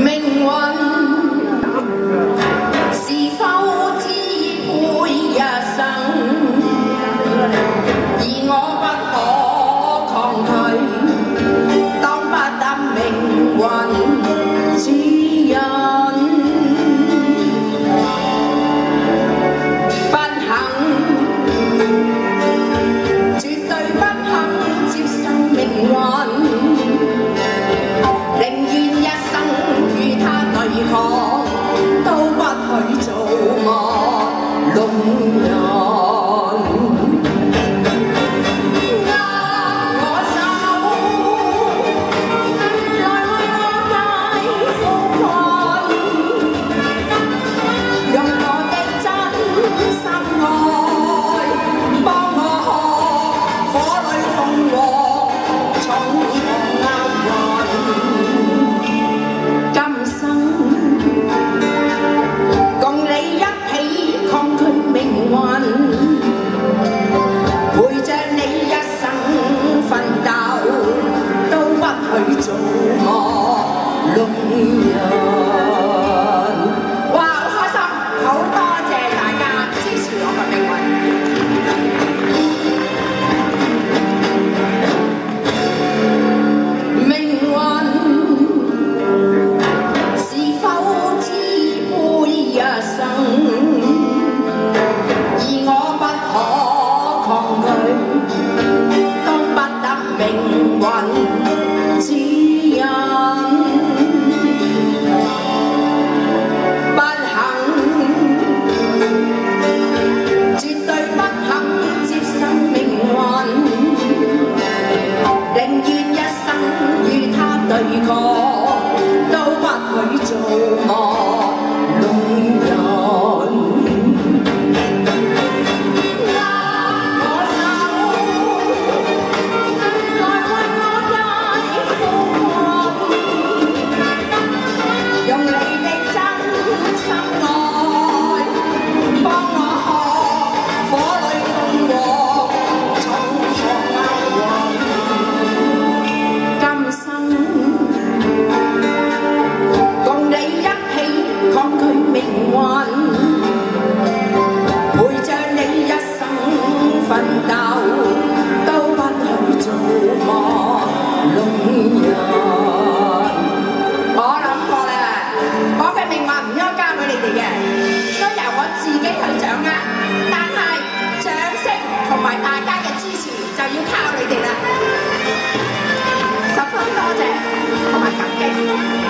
命運是否支配一生？而我不可抗拒，當不得命運指引。不肯。lúc dần Wow, 好開心，好多謝大家支持我個定位。命運是否支配一生？而我不可抗拒。不许做梦。Thank you.